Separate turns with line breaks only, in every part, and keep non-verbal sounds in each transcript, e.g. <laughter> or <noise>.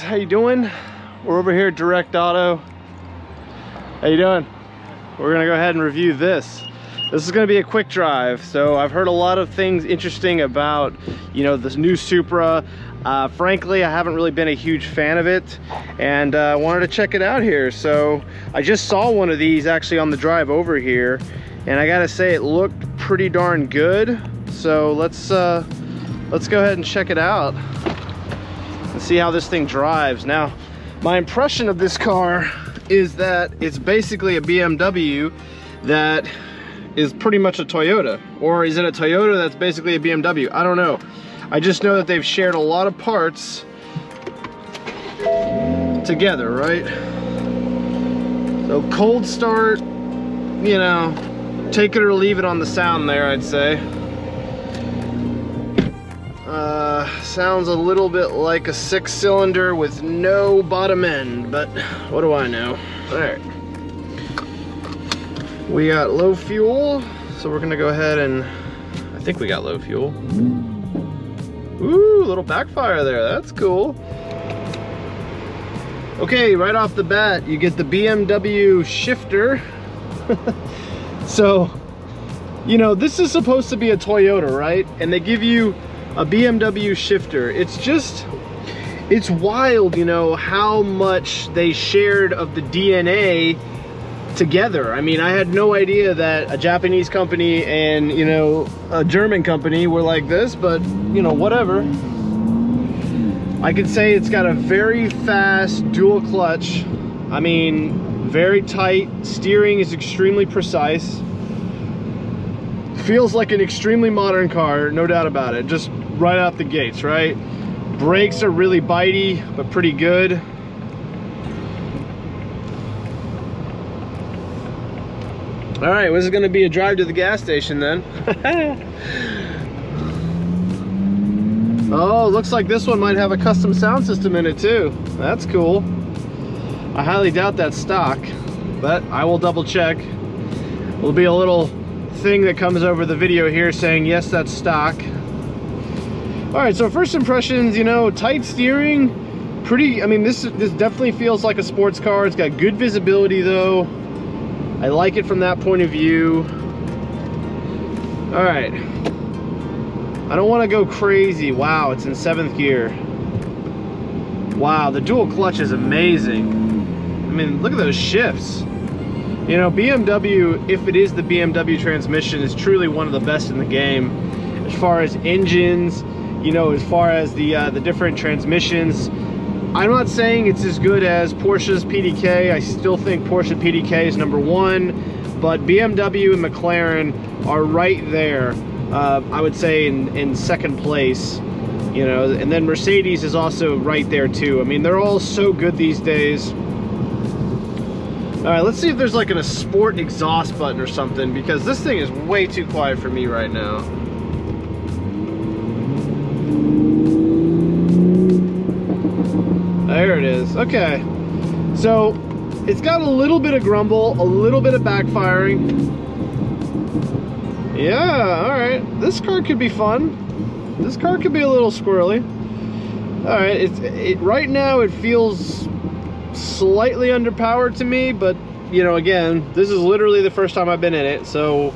How you doing? We're over here at Direct Auto. How you doing? We're gonna go ahead and review this. This is gonna be a quick drive. So I've heard a lot of things interesting about, you know, this new Supra. Uh, frankly, I haven't really been a huge fan of it and I uh, wanted to check it out here. So I just saw one of these actually on the drive over here and I gotta say it looked pretty darn good. So let's, uh, let's go ahead and check it out and see how this thing drives. Now, my impression of this car is that it's basically a BMW that is pretty much a Toyota. Or is it a Toyota that's basically a BMW? I don't know. I just know that they've shared a lot of parts together, right? So cold start, you know, take it or leave it on the sound there, I'd say. Sounds a little bit like a six cylinder with no bottom end, but what do I know? All right. We got low fuel, so we're gonna go ahead and, I think we got low fuel. Ooh, little backfire there, that's cool. Okay, right off the bat, you get the BMW shifter. <laughs> so, you know, this is supposed to be a Toyota, right? And they give you a BMW shifter. It's just, it's wild, you know, how much they shared of the DNA together. I mean, I had no idea that a Japanese company and, you know, a German company were like this, but, you know, whatever. I could say it's got a very fast dual clutch. I mean, very tight. Steering is extremely precise. Feels like an extremely modern car, no doubt about it. Just right out the gates, right? Brakes are really bitey, but pretty good. All right, this is gonna be a drive to the gas station then. <laughs> oh, looks like this one might have a custom sound system in it too. That's cool. I highly doubt that's stock, but I will double check. It'll be a little thing that comes over the video here saying, yes, that's stock. All right, so first impressions, you know, tight steering, pretty, I mean, this, this definitely feels like a sports car. It's got good visibility though. I like it from that point of view. All right. I don't want to go crazy. Wow, it's in seventh gear. Wow, the dual clutch is amazing. I mean, look at those shifts. You know, BMW, if it is the BMW transmission, is truly one of the best in the game. As far as engines, you know, as far as the uh, the different transmissions. I'm not saying it's as good as Porsche's PDK. I still think Porsche PDK is number one, but BMW and McLaren are right there. Uh, I would say in, in second place, you know, and then Mercedes is also right there too. I mean, they're all so good these days. All right, let's see if there's like an, a sport exhaust button or something because this thing is way too quiet for me right now. Is. Okay. So it's got a little bit of grumble, a little bit of backfiring. Yeah, all right. This car could be fun. This car could be a little squirrely. All right, it's it right now it feels slightly underpowered to me, but you know, again, this is literally the first time I've been in it, so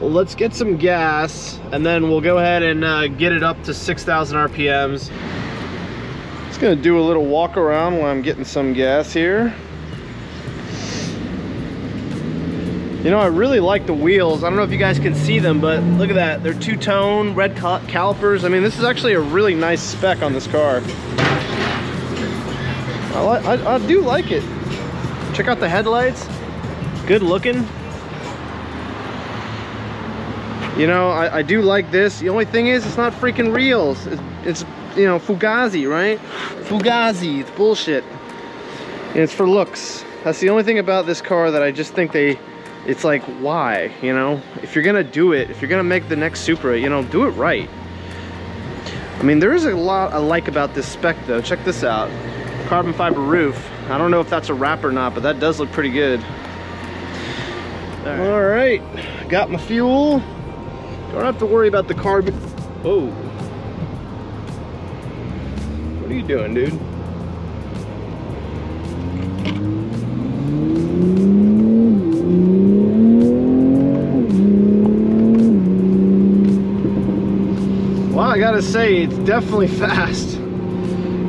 let's get some gas and then we'll go ahead and uh, get it up to 6,000 RPMs. Just gonna do a little walk around while I'm getting some gas here. You know, I really like the wheels. I don't know if you guys can see them, but look at that. They're two-tone, red calipers. I mean, this is actually a really nice spec on this car. I, I, I do like it. Check out the headlights. Good looking. You know, I, I do like this. The only thing is, it's not freaking reals. It's, it's you know, Fugazi, right? Fugazi, it's bullshit. And it's for looks. That's the only thing about this car that I just think they, it's like, why, you know? If you're gonna do it, if you're gonna make the next Supra, you know, do it right. I mean, there is a lot I like about this spec though. Check this out. Carbon fiber roof. I don't know if that's a wrap or not, but that does look pretty good. All right, All right. got my fuel. Don't have to worry about the carbon. Oh, you doing, dude? I gotta say, it's definitely <laughs> fast.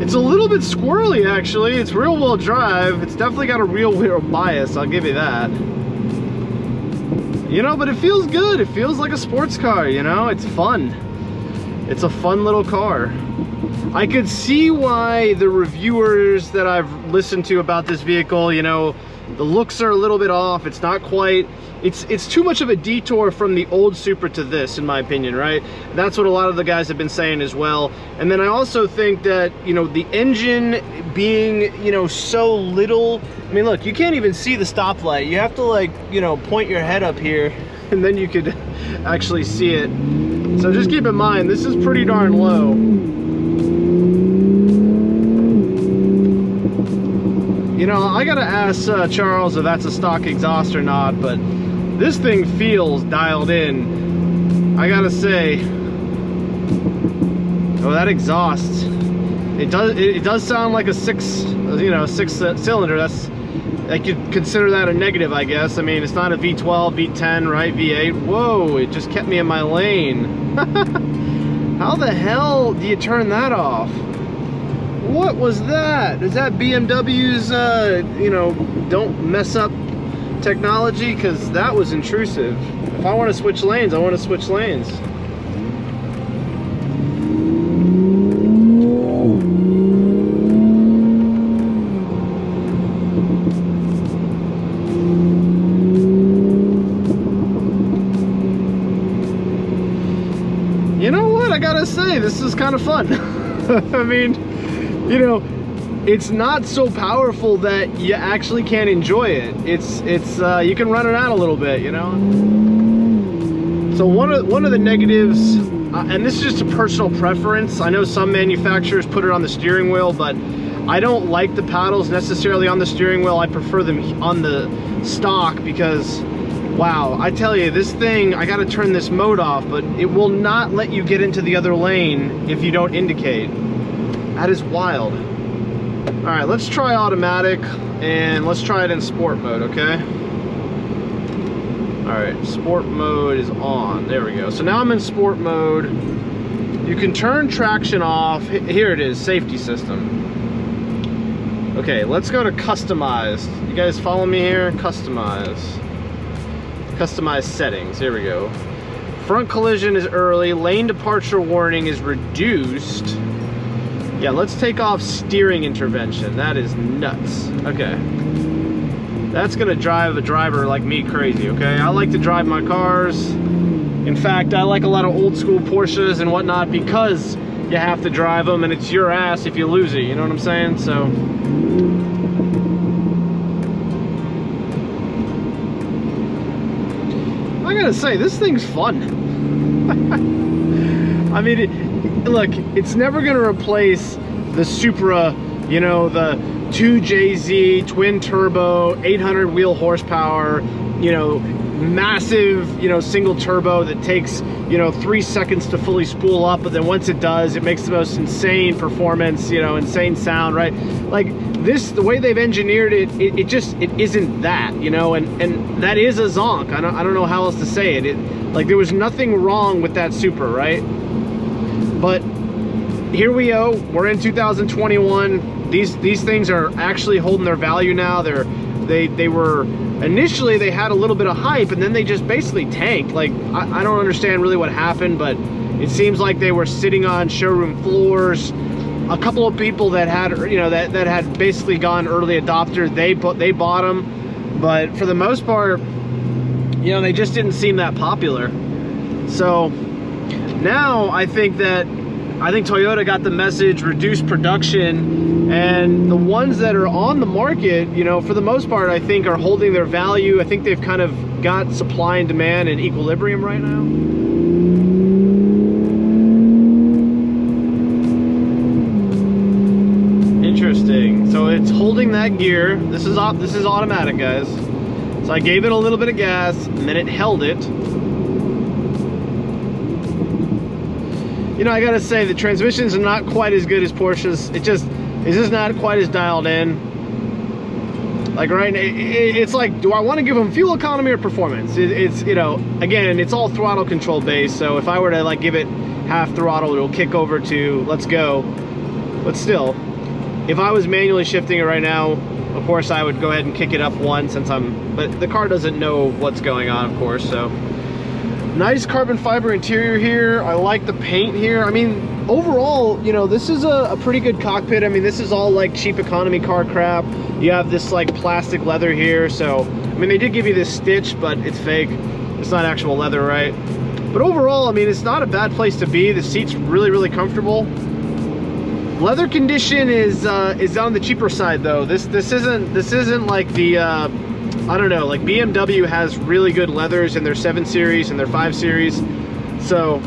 It's a little bit squirrely, actually. It's rear-wheel drive. It's definitely got a rear-wheel bias, I'll give you that. You know, but it feels good. It feels like a sports car, you know? It's fun. It's a fun little car. I could see why the reviewers that I've listened to about this vehicle, you know, the looks are a little bit off. It's not quite, it's it's too much of a detour from the old Supra to this, in my opinion, right? That's what a lot of the guys have been saying as well. And then I also think that, you know, the engine being, you know, so little, I mean, look, you can't even see the stoplight. You have to like, you know, point your head up here <laughs> and then you could actually see it. So just keep in mind, this is pretty darn low. You know, I gotta ask uh, Charles if that's a stock exhaust or not, but this thing feels dialed in. I gotta say, oh, that exhaust, it does it, it does sound like a six, you know, six cylinder. That's I could consider that a negative, I guess. I mean, it's not a V12, V10, right? V8. Whoa, it just kept me in my lane. <laughs> How the hell do you turn that off? What was that? Is that BMW's, uh, you know, don't mess up technology? Because that was intrusive. If I want to switch lanes, I want to switch lanes. This is kind of fun. <laughs> I mean, you know, it's not so powerful that you actually can't enjoy it. It's, it's, uh, you can run it out a little bit, you know? So one of, one of the negatives, uh, and this is just a personal preference, I know some manufacturers put it on the steering wheel, but I don't like the paddles necessarily on the steering wheel. I prefer them on the stock because, wow, I tell you, this thing, I gotta turn this mode off, but it will not let you get into the other lane if you don't indicate. That is wild. All right, let's try automatic and let's try it in sport mode, okay? All right, sport mode is on. There we go. So now I'm in sport mode. You can turn traction off. Here it is, safety system. Okay, let's go to customized. You guys follow me here? Customize. Customize settings. Here we go. Front collision is early. Lane departure warning is reduced. Yeah, let's take off steering intervention. That is nuts. Okay. That's gonna drive a driver like me crazy, okay? I like to drive my cars. In fact, I like a lot of old school Porsches and whatnot because you have to drive them and it's your ass if you lose it, you know what I'm saying? So. I gotta say, this thing's fun. <laughs> I mean, it, look, it's never gonna replace the Supra, you know, the 2JZ twin turbo, 800 wheel horsepower, you know, massive, you know, single turbo that takes, you know, three seconds to fully spool up, but then once it does, it makes the most insane performance, you know, insane sound, right? Like this, the way they've engineered it, it, it just, it isn't that, you know, and, and that is a zonk. I don't, I don't know how else to say it. it. Like there was nothing wrong with that Supra, right? But here we go. We're in 2021. These these things are actually holding their value now. They're they they were initially they had a little bit of hype and then they just basically tanked. Like I, I don't understand really what happened, but it seems like they were sitting on showroom floors. A couple of people that had you know that that had basically gone early adopter, they put they bought them, but for the most part, you know they just didn't seem that popular. So now I think that I think Toyota got the message, reduce production, and the ones that are on the market, you know, for the most part, I think are holding their value. I think they've kind of got supply and demand in equilibrium right now. Interesting. So it's holding that gear. This is this is automatic, guys. So I gave it a little bit of gas, and then it held it. You know, I gotta say the transmissions are not quite as good as Porsche's. It just, it's just not quite as dialed in. Like right now, it's like, do I want to give them fuel economy or performance? it's, you know, again, it's all throttle control based. So if I were to like give it half throttle, it'll kick over to let's go. But still, if I was manually shifting it right now, of course I would go ahead and kick it up one since I'm, but the car doesn't know what's going on, of course, so. Nice carbon fiber interior here. I like the paint here. I mean, overall, you know, this is a, a pretty good cockpit. I mean, this is all like cheap economy car crap. You have this like plastic leather here, so, I mean, they did give you this stitch, but it's fake. It's not actual leather, right? But overall, I mean, it's not a bad place to be. The seat's really, really comfortable. Leather condition is uh, is on the cheaper side though. This this isn't this isn't like the uh, I don't know like BMW has really good leathers in their 7 series and their 5 series. So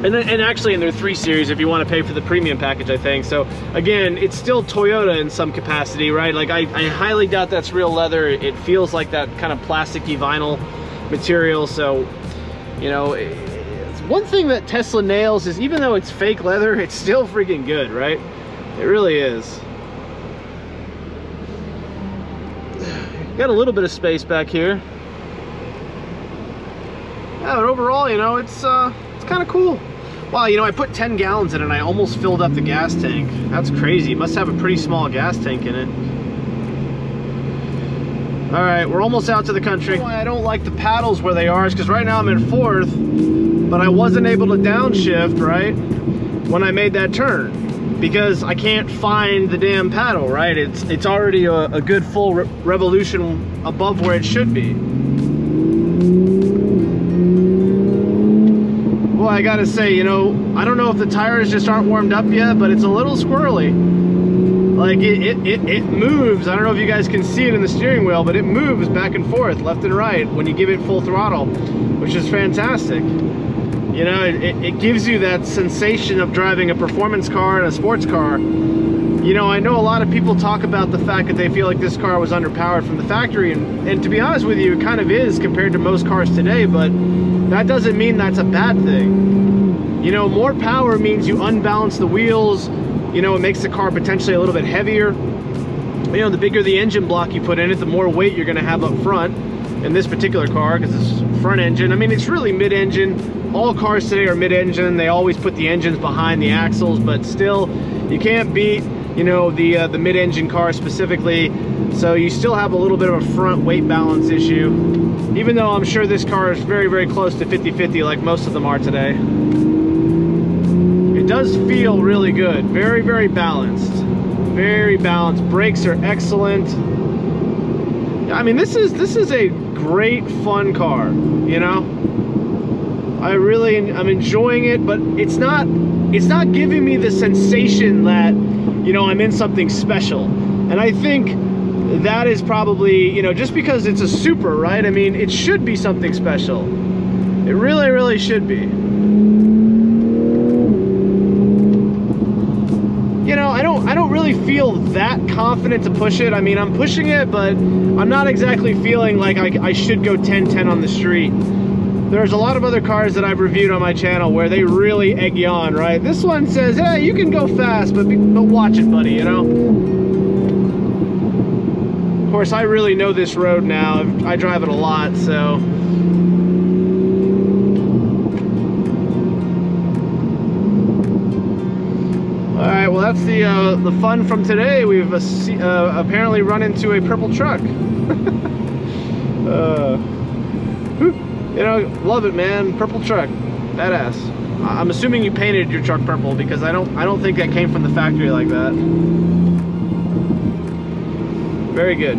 and then, and actually in their 3 series if you want to pay for the premium package I think. So again it's still Toyota in some capacity right like I, I highly doubt that's real leather. It feels like that kind of plasticky vinyl material so you know one thing that Tesla nails is even though it's fake leather, it's still freaking good, right? It really is. Got a little bit of space back here. Yeah, but overall, you know, it's uh, it's kind of cool. Wow, you know, I put 10 gallons in it and I almost filled up the gas tank. That's crazy. Must have a pretty small gas tank in it. All right, we're almost out to the country. Why I don't like the paddles where they are is because right now I'm in fourth but I wasn't able to downshift, right, when I made that turn because I can't find the damn paddle, right? It's it's already a, a good full re revolution above where it should be. Well, I gotta say, you know, I don't know if the tires just aren't warmed up yet, but it's a little squirrely. Like, it, it, it, it moves. I don't know if you guys can see it in the steering wheel, but it moves back and forth, left and right, when you give it full throttle, which is fantastic. You know, it, it gives you that sensation of driving a performance car and a sports car. You know, I know a lot of people talk about the fact that they feel like this car was underpowered from the factory, and, and to be honest with you, it kind of is compared to most cars today, but that doesn't mean that's a bad thing. You know, more power means you unbalance the wheels, you know, it makes the car potentially a little bit heavier. You know, the bigger the engine block you put in it, the more weight you're gonna have up front in this particular car, because it's front engine. I mean, it's really mid-engine, all cars today are mid-engine. They always put the engines behind the axles, but still, you can't beat, you know, the uh, the mid-engine car specifically. So you still have a little bit of a front weight balance issue, even though I'm sure this car is very, very close to 50-50 like most of them are today. It does feel really good. Very, very balanced. Very balanced. Brakes are excellent. I mean, this is this is a great fun car, you know? I really I'm enjoying it, but it's not it's not giving me the sensation that you know I'm in something special. And I think that is probably, you know, just because it's a Supra, right? I mean, it should be something special. It really, really should be. You know, I don't I don't really feel that confident to push it. I mean, I'm pushing it, but I'm not exactly feeling like I, I should go 10-10 on the street there's a lot of other cars that I've reviewed on my channel where they really egg you on, right? This one says, hey, you can go fast, but, but watch it, buddy, you know? Of course, I really know this road now. I drive it a lot, so... All right, well, that's the uh, the fun from today. We've uh, uh, apparently run into a purple truck. <laughs> you know, love it, man. Purple truck, badass. I'm assuming you painted your truck purple because I don't, I don't think that came from the factory like that. Very good.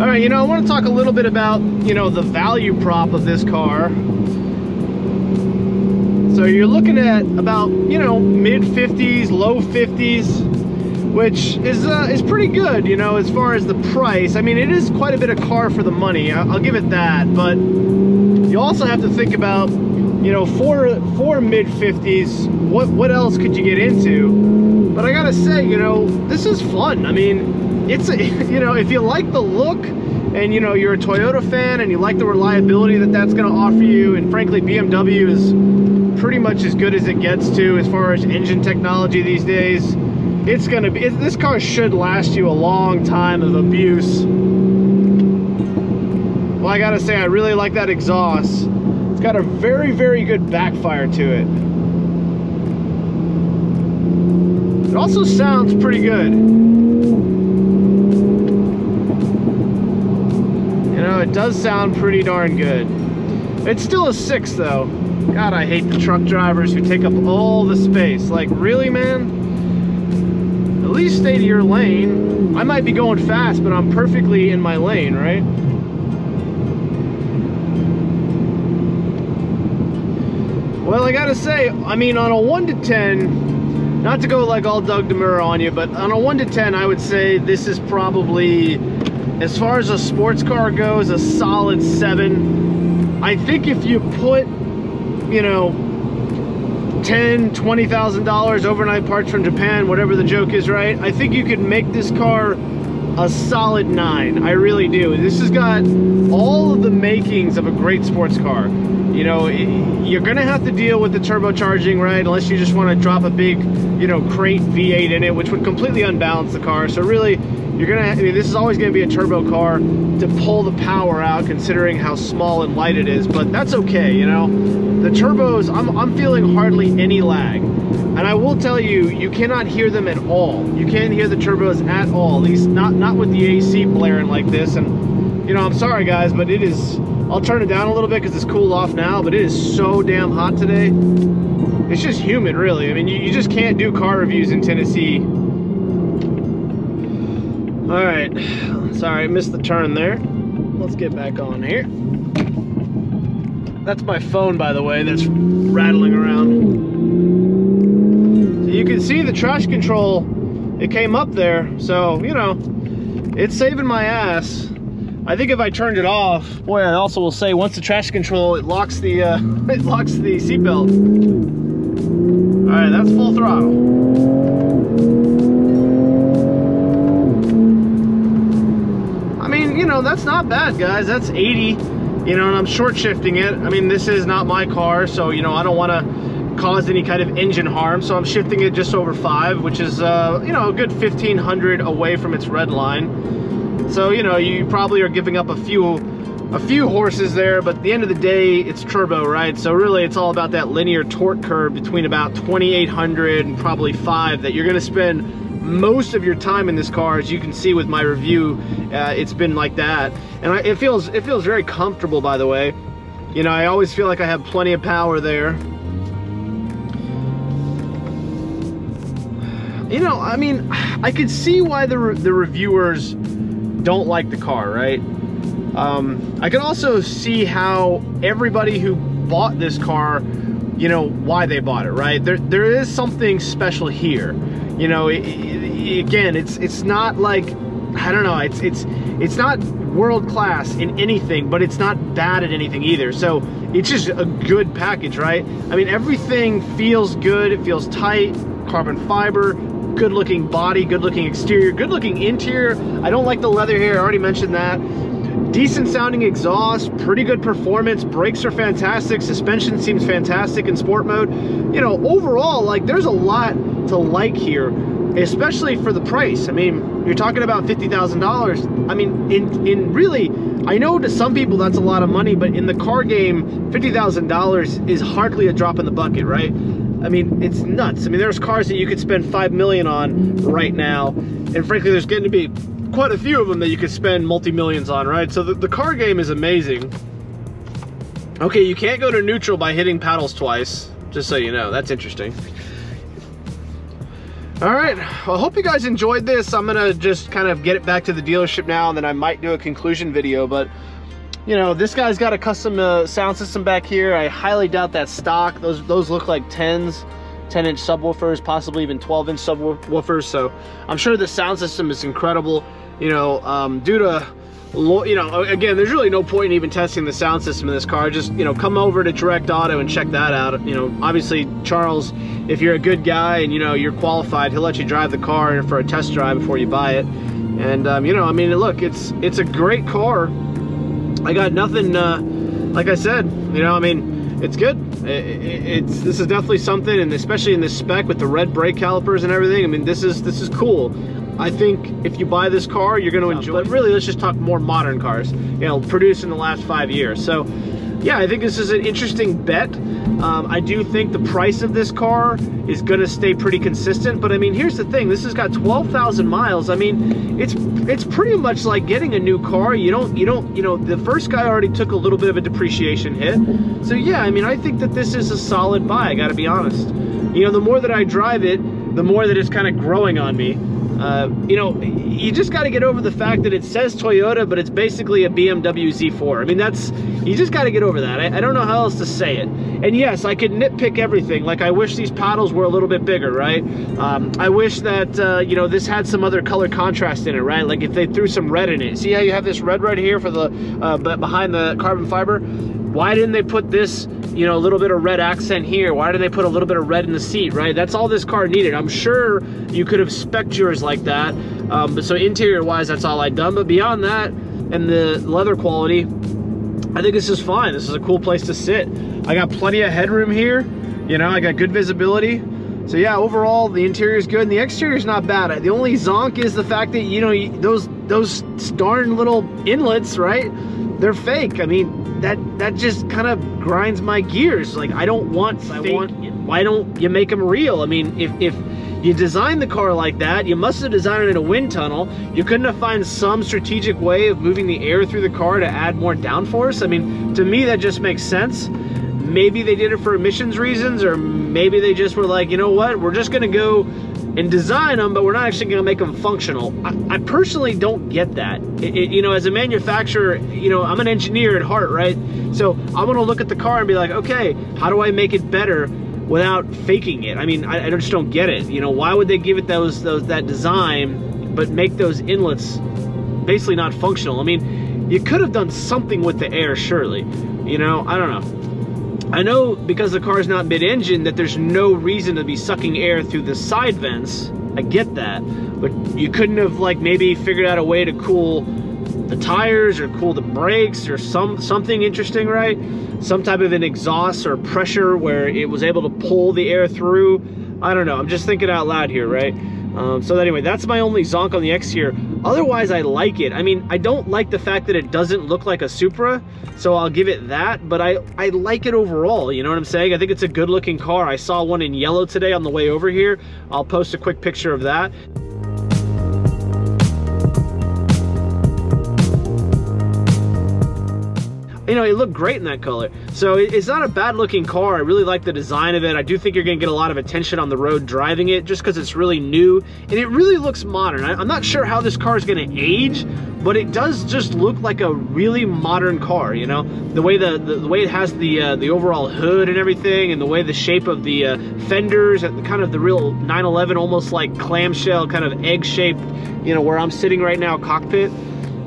All right, you know, I want to talk a little bit about, you know, the value prop of this car. So you're looking at about, you know, mid 50s, low 50s which is uh, is pretty good, you know, as far as the price. I mean, it is quite a bit of car for the money. I'll, I'll give it that, but you also have to think about, you know, for for mid 50s, what what else could you get into? But I gotta say, you know, this is fun. I mean, it's a, <laughs> you know, if you like the look and you know you're a Toyota fan and you like the reliability that that's going to offer you, and frankly, BMW is pretty much as good as it gets to as far as engine technology these days it's gonna be it, this car should last you a long time of abuse Well, I gotta say, I really like that exhaust. It's got a very, very good backfire to it. It also sounds pretty good. You know, it does sound pretty darn good. It's still a six though. God, I hate the truck drivers who take up all the space. Like, really, man? Least stay to your lane. I might be going fast, but I'm perfectly in my lane, right? Well, I gotta say, I mean, on a 1 to 10, not to go like all Doug DeMuro on you, but on a 1 to 10, I would say this is probably, as far as a sports car goes, a solid 7. I think if you put, you know, 10, $20,000 overnight parts from Japan, whatever the joke is, right? I think you could make this car a solid 9. I really do. This has got all of the makings of a great sports car you know, you're gonna have to deal with the turbocharging, right? Unless you just wanna drop a big, you know, crate V8 in it, which would completely unbalance the car. So really, you're gonna, I mean, this is always gonna be a turbo car to pull the power out considering how small and light it is, but that's okay, you know? The turbos, I'm, I'm feeling hardly any lag. And I will tell you, you cannot hear them at all. You can't hear the turbos at all, at least not, not with the AC blaring like this. And, you know, I'm sorry guys, but it is, I'll turn it down a little bit because it's cooled off now, but it is so damn hot today. It's just humid, really. I mean, you, you just can't do car reviews in Tennessee. All right, sorry, I missed the turn there. Let's get back on here. That's my phone, by the way, that's rattling around. So you can see the traction control, it came up there. So, you know, it's saving my ass. I think if I turned it off, boy, I also will say once the traction control, it locks the uh, <laughs> it locks the seatbelt. All right, that's full throttle. Know, that's not bad, guys. That's 80, you know, and I'm short shifting it. I mean, this is not my car, so, you know, I don't want to cause any kind of engine harm, so I'm shifting it just over five, which is, uh, you know, a good 1500 away from its red line. So, you know, you probably are giving up a few a few horses there, but at the end of the day, it's turbo, right? So really, it's all about that linear torque curve between about 2,800 and probably five that you're gonna spend most of your time in this car. As you can see with my review, uh, it's been like that. And I, it feels it feels very comfortable, by the way. You know, I always feel like I have plenty of power there. You know, I mean, I could see why the, re the reviewers don't like the car, right? Um, I can also see how everybody who bought this car, you know, why they bought it, right? There, there is something special here. You know, it, it, again, it's it's not like I don't know, it's it's it's not world class in anything, but it's not bad at anything either. So it's just a good package, right? I mean, everything feels good. It feels tight, carbon fiber good looking body, good looking exterior, good looking interior. I don't like the leather here, I already mentioned that. Decent sounding exhaust, pretty good performance, brakes are fantastic, suspension seems fantastic in sport mode. You know, overall, like there's a lot to like here, especially for the price. I mean, you're talking about $50,000. I mean, in, in really, I know to some people that's a lot of money, but in the car game, $50,000 is hardly a drop in the bucket, right? I mean, it's nuts. I mean, there's cars that you could spend five million on right now, and frankly, there's getting to be quite a few of them that you could spend multi-millions on, right? So the, the car game is amazing. Okay, you can't go to neutral by hitting paddles twice, just so you know. That's interesting. All right, well, I hope you guys enjoyed this. I'm gonna just kind of get it back to the dealership now, and then I might do a conclusion video, but you know, this guy's got a custom uh, sound system back here. I highly doubt that stock. Those those look like 10s, 10 inch subwoofers, possibly even 12 inch subwoofers. So I'm sure the sound system is incredible. You know, um, due to you know, again, there's really no point in even testing the sound system in this car. Just, you know, come over to Direct Auto and check that out. You know, obviously, Charles, if you're a good guy and, you know, you're qualified, he'll let you drive the car for a test drive before you buy it. And, um, you know, I mean, look, it's it's a great car. I got nothing, uh, like I said, you know, I mean, it's good. It, it, it's This is definitely something, and especially in this spec with the red brake calipers and everything, I mean, this is this is cool.
I think if you buy this car, you're going to enjoy. It. But really, let's just talk more modern cars. You know, produced in the last five years. So, yeah, I think this is an interesting bet. Um, I do think the price of this car is going to stay pretty consistent. But I mean, here's the thing: this has got 12,000 miles. I mean, it's it's pretty much like getting a new car. You don't you don't you know the first guy already took a little bit of a depreciation hit. So yeah, I mean, I think that this is a solid buy. I got to be honest. You know, the more that I drive it, the more that it's kind of growing on me. Uh, you know, you just got to get over the fact that it says Toyota, but it's basically a BMW Z4. I mean, that's, you just got to get over that. I, I, don't know how else to say it. And yes, I could nitpick everything. Like, I wish these paddles were a little bit bigger, right? Um, I wish that, uh, you know, this had some other color contrast in it, right? Like if they threw some red in it. See how you have this red right here for the, uh, behind the carbon fiber? Why didn't they put this you know, a little bit of red accent here? Why did they put a little bit of red in the seat, right? That's all this car needed. I'm sure you could have spec yours like that. Um, but so interior wise, that's all I'd done. But beyond that, and the leather quality, I think this is fine. This is a cool place to sit. I got plenty of headroom here. You know, I got good visibility. So yeah, overall, the interior is good and the exterior is not bad. The only zonk is the fact that, you know, those those darn little inlets, right? They're fake. I mean, that that just kind of grinds my gears. Like I don't want I want why don't you make them real? I mean, if if you designed the car like that, you must have designed it in a wind tunnel. You couldn't have found some strategic way of moving the air through the car to add more downforce. I mean, to me that just makes sense. Maybe they did it for emissions reasons or maybe they just were like, you know what, we're just gonna go and design them, but we're not actually going to make them functional. I, I personally don't get that. It, it, you know, as a manufacturer, you know, I'm an engineer at heart, right? So I'm going to look at the car and be like, okay, how do I make it better without faking it? I mean, I, I just don't get it. You know, why would they give it those those that design, but make those inlets basically not functional? I mean, you could have done something with the air, surely. You know, I don't know. I know because the car is not mid-engine that there's no reason to be sucking air through the side vents. I get that. But you couldn't have like maybe figured out a way to cool the tires or cool the brakes or some something interesting, right? Some type of an exhaust or pressure where it was able to pull the air through. I don't know. I'm just thinking out loud here, right? Um, so anyway, that's my only zonk on the X here. Otherwise, I like it. I mean, I don't like the fact that it doesn't look like a Supra, so I'll give it that, but I, I like it overall, you know what I'm saying? I think it's a good looking car. I saw one in yellow today on the way over here. I'll post a quick picture of that. You know, it looked great in that color. So it's not a bad looking car. I really like the design of it. I do think you're gonna get a lot of attention on the road driving it just because it's really new and it really looks modern. I, am not sure how this car is gonna age, but it does just look like a really modern car, you know? The way the, the, the way it has the uh, the overall hood and everything and the way the shape of the uh, fenders and kind of the real 911 almost like clamshell kind of egg shaped, you know, where I'm sitting right now cockpit.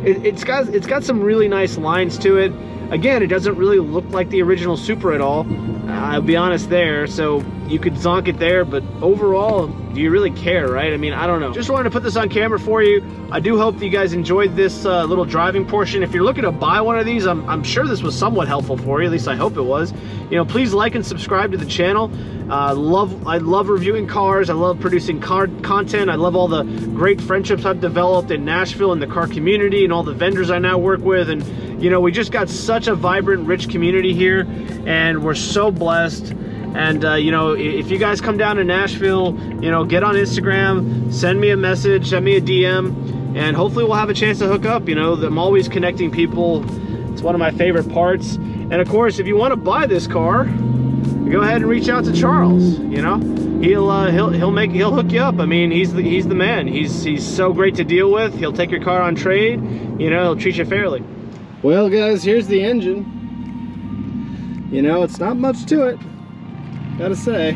It, it's got it's got some really nice lines to it. Again, it doesn't really look like the original Supra at all. I'll be honest there, so you could zonk it there, but overall, do you really care, right? I mean, I don't know. Just wanted to put this on camera for you. I do hope that you guys enjoyed this uh, little driving portion. If you're looking to buy one of these, I'm, I'm sure this was somewhat helpful for you, at least I hope it was. You know, please like and subscribe to the channel. Uh, love, I love reviewing cars. I love producing car content. I love all the great friendships I've developed in Nashville and the car community and all the vendors I now work with. And, you know, we just got such a vibrant, rich community here and we're so blessed. And, uh, you know, if you guys come down to Nashville, you know, get on Instagram, send me a message, send me a DM, and hopefully we'll have a chance to hook up. You know, I'm always connecting people. It's one of my favorite parts. And of course, if you want to buy this car, go ahead and reach out to Charles. You know, he'll uh, he'll he'll make he'll hook you up. I mean, he's the he's the man. He's he's so great to deal with. He'll take your car on trade. You know, he'll treat you fairly. Well, guys, here's the engine. You know, it's not much to it. Gotta say.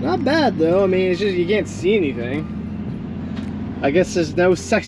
Not bad though. I mean, it's just you can't see anything. I guess there's no sex